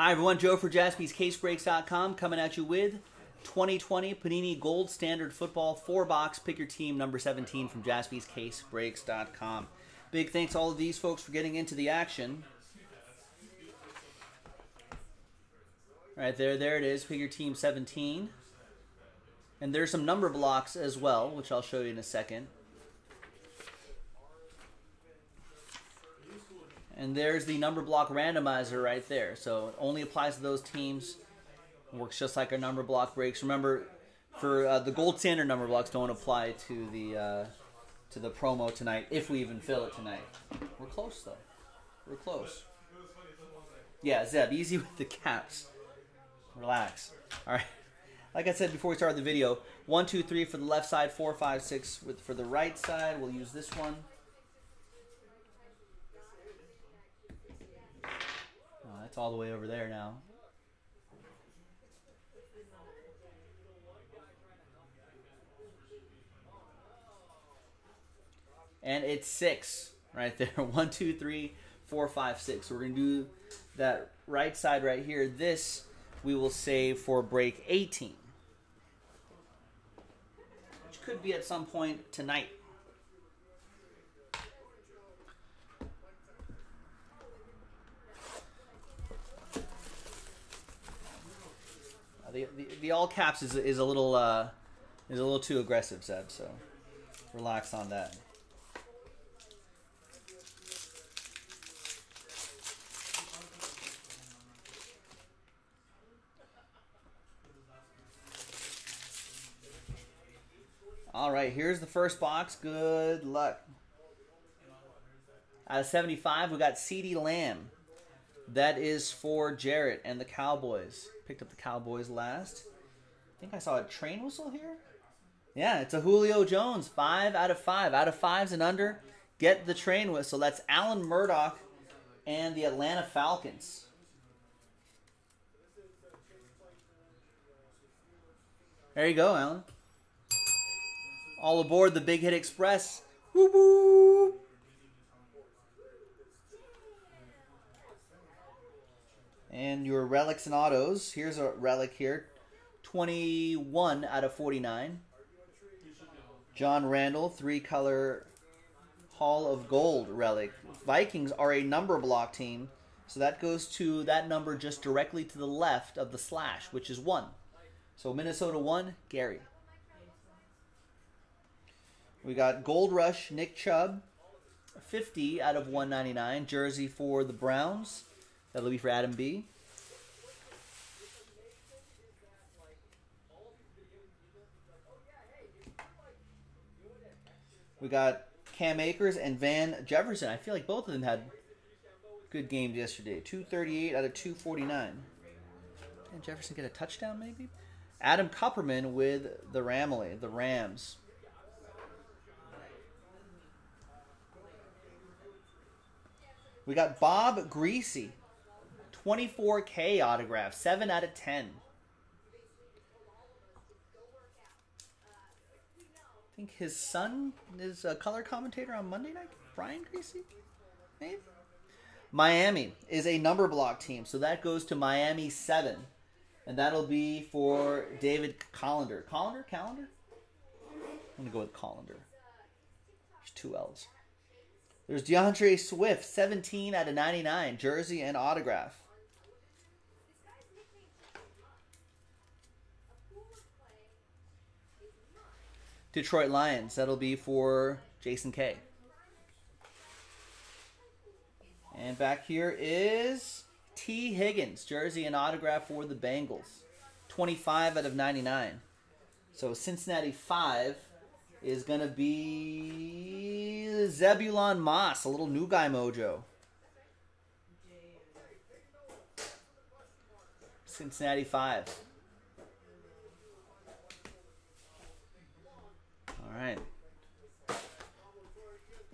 Hi, everyone. Joe for jaspyscasebreaks.com coming at you with 2020 Panini Gold Standard Football 4 box. Pick your team number 17 from jaspyscasebreaks.com. Big thanks to all of these folks for getting into the action. Right there, there it is. Pick your team 17. And there's some number blocks as well, which I'll show you in a second. And there's the number block randomizer right there. So it only applies to those teams. Works just like our number block breaks. Remember, for uh, the gold standard number blocks don't apply to the uh, to the promo tonight if we even fill it tonight. We're close though. We're close. Yeah, Zeb, easy with the caps. Relax. All right. Like I said before we started the video, one, two, three for the left side, four, five, six with for the right side. We'll use this one. That's all the way over there now. And it's six right there. One, two, three, four, five, six. We're going to do that right side right here. This we will save for break 18. Which could be at some point tonight. The, the, the all caps is, is a little uh, is a little too aggressive, Zeb. So relax on that. All right, here's the first box. Good luck. Out of 75, we got CeeDee Lamb. That is for Jarrett and the Cowboys. Picked up the Cowboys last. I think I saw a train whistle here. Yeah, it's a Julio Jones. Five out of five. Out of fives and under, get the train whistle. That's Alan Murdoch and the Atlanta Falcons. There you go, Alan. All aboard the Big Hit Express. Woo And your relics and autos. Here's a relic here 21 out of 49. John Randle, three color Hall of Gold relic. Vikings are a number block team, so that goes to that number just directly to the left of the slash, which is 1. So Minnesota 1, Gary. We got Gold Rush, Nick Chubb, 50 out of 199. Jersey for the Browns. That'll be for Adam B. We got Cam Akers and Van Jefferson. I feel like both of them had good games yesterday. 238 out of 249. And Jefferson get a touchdown maybe? Adam Kupperman with the Ramley, the Rams. We got Bob Greasy, 24K autograph, 7 out of 10. I think his son is a color commentator on Monday night. Brian Griese? Maybe? Miami is a number block team, so that goes to Miami 7. And that'll be for David Collender. Collender? Calendar? I'm going to go with Collender. There's two L's. There's DeAndre Swift, 17 out of 99, jersey and autograph. Detroit Lions, that'll be for Jason K. And back here is Tee Higgins, jersey and autograph for the Bengals. 25 out of 99. So Cincinnati 5 is going to be Zebulon Moss, a little new guy mojo. Cincinnati 5. All right.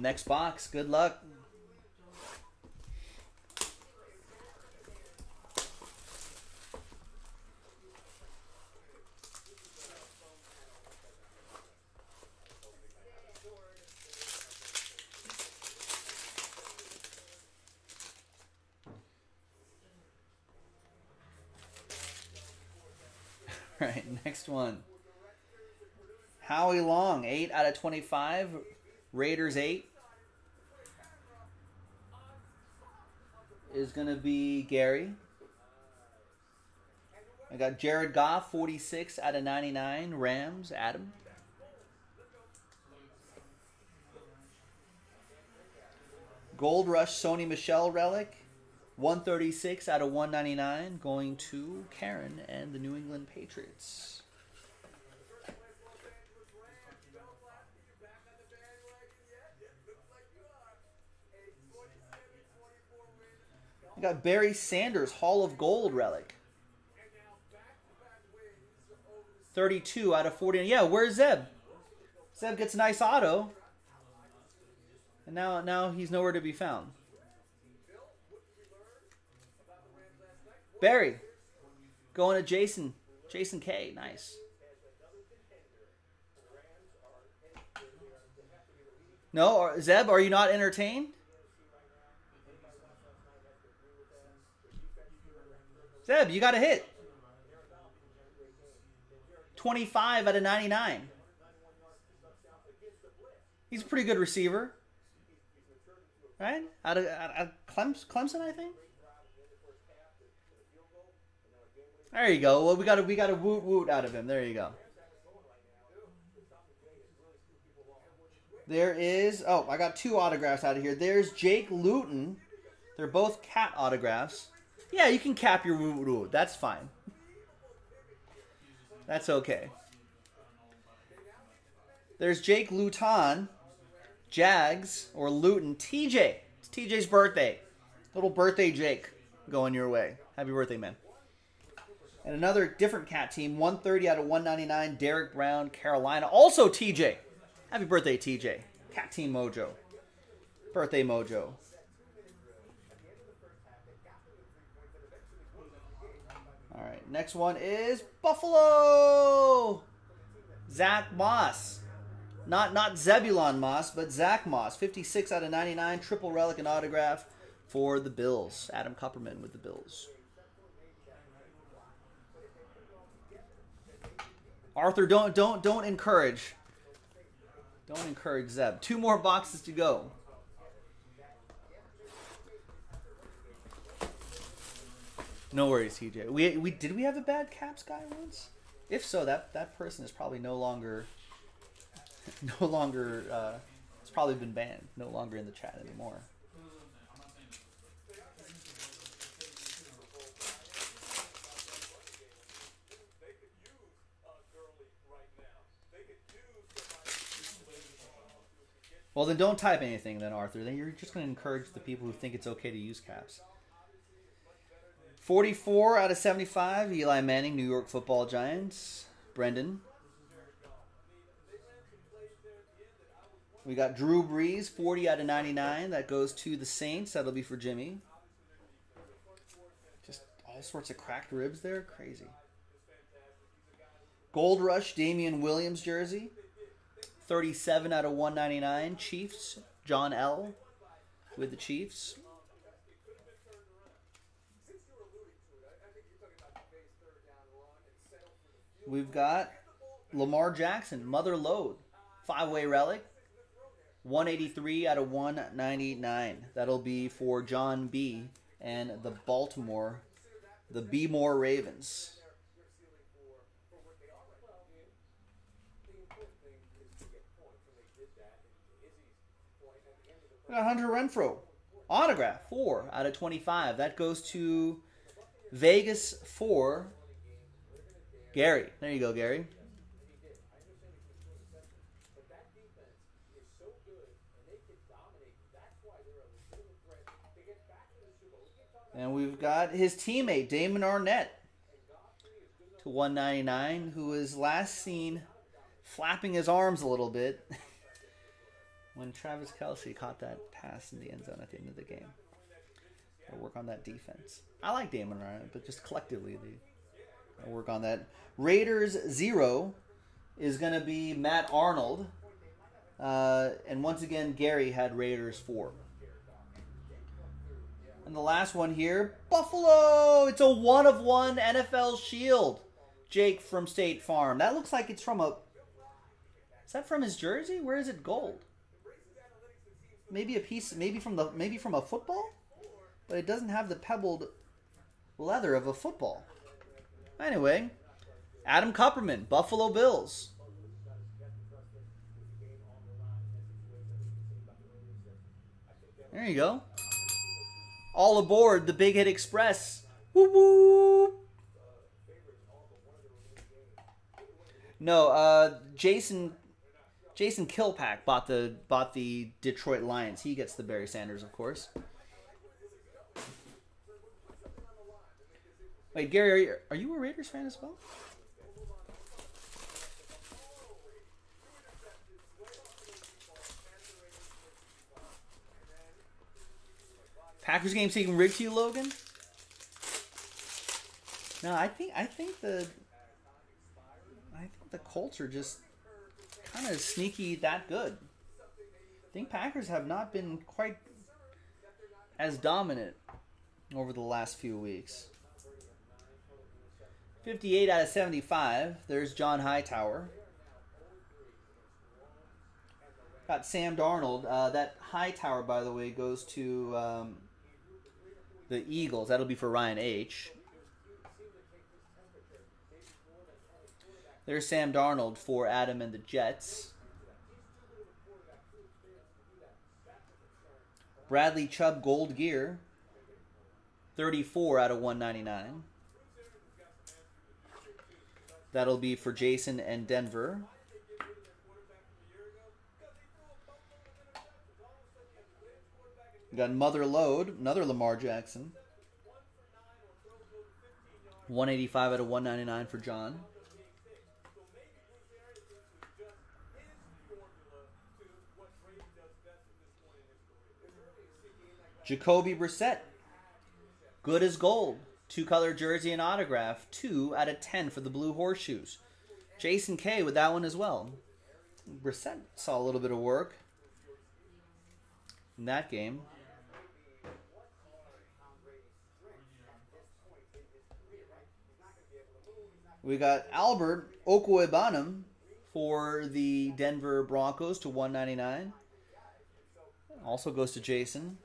Next box. Good luck. right, next one. Howie Long, 8 out of 25. Raiders, 8. Is going to be Gary. I got Jared Goff, 46 out of 99. Rams, Adam. Gold Rush Sony Michel relic, 136 out of 199, going to Karen and the New England Patriots. We got Barry Sanders Hall of Gold relic. 32 out of 40. Yeah, where's Zeb? Zeb gets a nice auto. And now now he's nowhere to be found. Barry. Going to Jason. Jason K. Nice. No, Zeb, are you not entertained? Zeb, you got a hit. 25 out of 99. He's a pretty good receiver. Right? Out of, out of Clemson, I think. There you go. Well, we got a we got a woot woot out of him. There you go. There is oh, I got two autographs out of here. There's Jake Luton. They're both cat autographs. Yeah, you can cap your woot. That's fine. That's okay. There's Jake Luton, Jags, or Luton. TJ. It's TJ's birthday. Little birthday Jake going your way. Happy birthday, man. And another different cat team, 130 out of 199, Derrick Brown, Carolina. Also TJ. Happy birthday, TJ. Cat Team Mojo. Birthday Mojo. All right, next one is Buffalo. Zach Moss. Not not Zebulon Moss, but Zach Moss. 56 out of 99, triple relic and autograph for the Bills. Adam Kupperman with the Bills. Arthur, don't don't don't encourage. Don't encourage Zeb. Two more boxes to go. No worries, TJ. We we did we have a bad caps guy once? If so, that that person is probably no longer no longer uh, it's probably been banned. No longer in the chat anymore. Well, then don't type anything, then Arthur. Then you're just going to encourage the people who think it's okay to use caps. 44 out of 75, Eli Manning, New York Football Giants. Brendan. We got Drew Brees, 40 out of 99. That goes to the Saints. That'll be for Jimmy. Just all sorts of cracked ribs there. Crazy. Gold Rush, Damien Williams jersey. 37 out of 199. Chiefs, John L. with the Chiefs. We've got Lamar Jackson, Mother Lode, five way relic, 183 out of 199. That'll be for John B. and the Baltimore, the B More Ravens. We got Hunter Renfrow. Autograph, 4 out of 25. That goes to Vegas for Gary. There you go, Gary. And we've got his teammate, Damon Arnette, to 199, who was last seen flapping his arms a little bit. when Travis Kelce caught that pass in the end zone at the end of the game. I'll work on that defense. I like Damon Arnette, but just collectively, I'll work on that. Raiders zero is going to be Matt Arnold. Uh, and once again, Gary had Raiders four. And the last one here, Buffalo. It's a one of one NFL Shield. Jake from State Farm. That looks like it's from a. Is that from his jersey? Where is it gold? Maybe a piece. Maybe from the. Maybe from a football, but it doesn't have the pebbled leather of a football. Anyway, Adam Kupperman, Buffalo Bills. There you go. All aboard the Big Hit Express. Woo woo. No, uh, Jason Jason Kilpack bought the bought the Detroit Lions. He gets the Barry Sanders, of course. Wait, Gary, are you, are you a Raiders fan as well? Packers game taking rigged to you, Logan? No, I think I think the I think the Colts are just kind of sneaky that good. I think Packers have not been quite as dominant over the last few weeks. 58 out of 75. There's John Hightower. Got Sam Darnold. Uh, that Hightower, by the way, goes to um, the Eagles. That'll be for Ryan H. There's Sam Darnold for Adam and the Jets. Bradley Chubb Gold Gear. 34 out of 199. That'll be for Jason and Denver. We got Mother Lode, another Lamar Jackson. 185 out of 199 for John. Jacoby Brissett. Good as gold. Two color jersey and autograph. Two out of ten for the Blue Horseshoes. Jason K with that one as well. Brissett saw a little bit of work in that game. We got Albert Okwuegbunam for the Denver Broncos to 199. Also goes to Jason.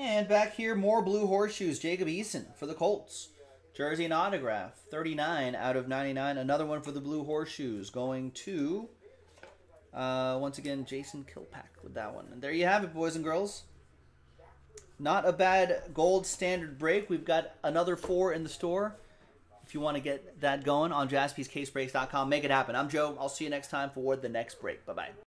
And back here, more blue horseshoes. Jacob Eason for the Colts. Jersey and autograph. 39 out of 99. Another one for the blue horseshoes. Going to, uh, once again, Jason Kilpack with that one. And there you have it, boys and girls. Not a bad gold standard break. We've got another four in the store. If you want to get that going on jaspyscasebreaks.com, make it happen. I'm Joe. I'll see you next time for the next break. Bye bye.